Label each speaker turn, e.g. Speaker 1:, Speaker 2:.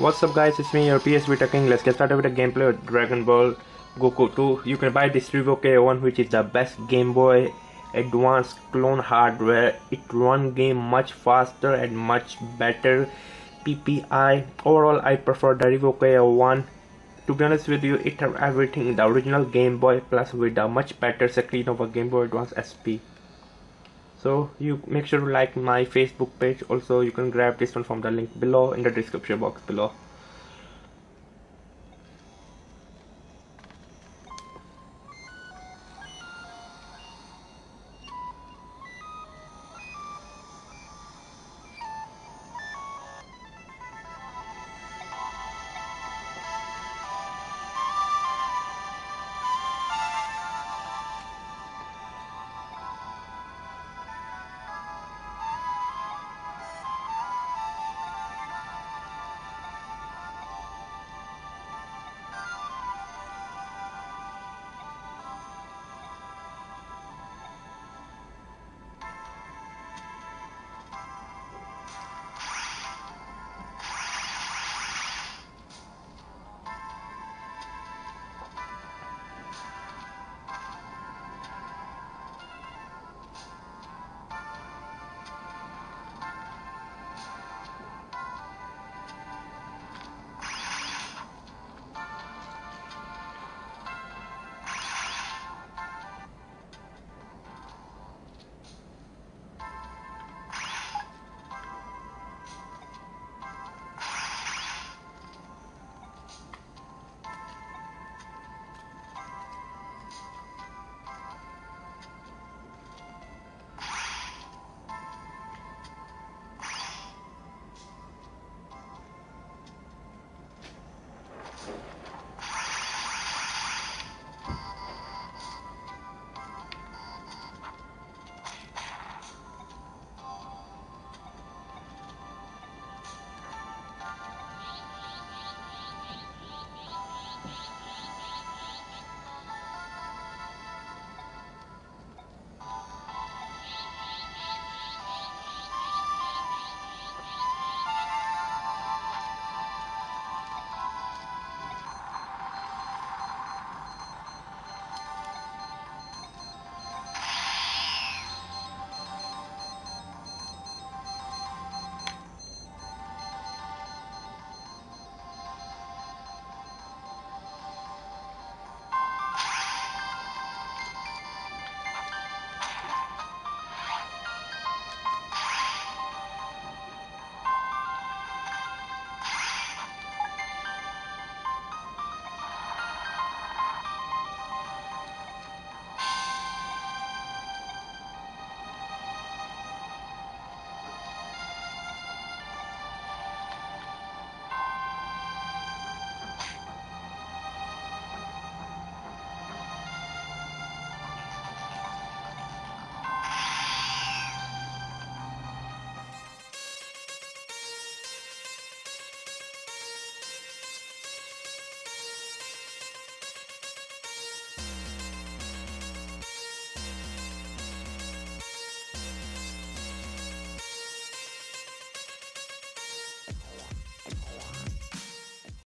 Speaker 1: What's up guys, it's me your PS Vita King. Let's get started with the gameplay of Dragon Ball Goku 2. You can buy this Revo K1 which is the best Game Boy Advance clone hardware. It run game much faster and much better PPI. Overall I prefer the Revo K1. To be honest with you, it has everything in the original Game Boy plus with a much better screen of a Game Boy Advance SP so you make sure to like my facebook page. Also you can grab this one from the link below in the description box below